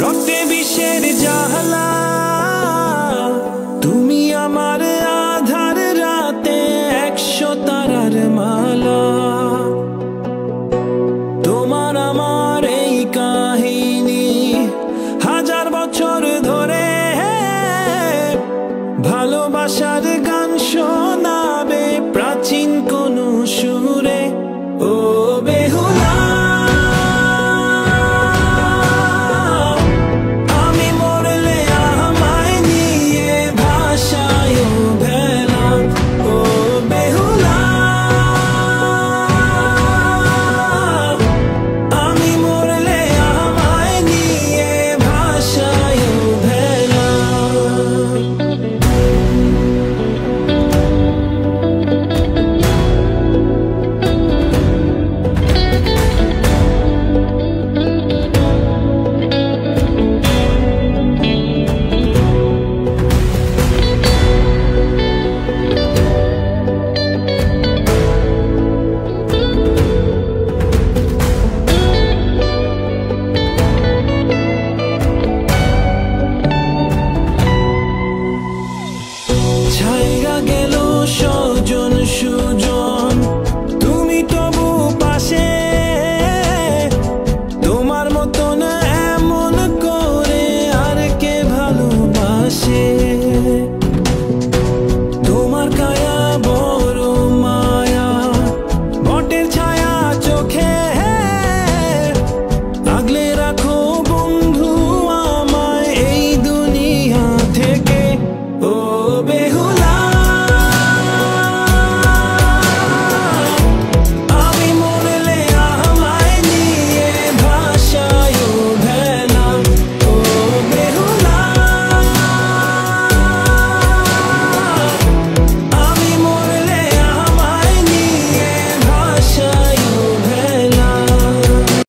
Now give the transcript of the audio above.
রটে বিষের জাহালা তুমি আমার আধার রাতে একশো তারার মালা। তোমার আমার এই কাহিনী হাজার বছর ধরে ভালোবাসার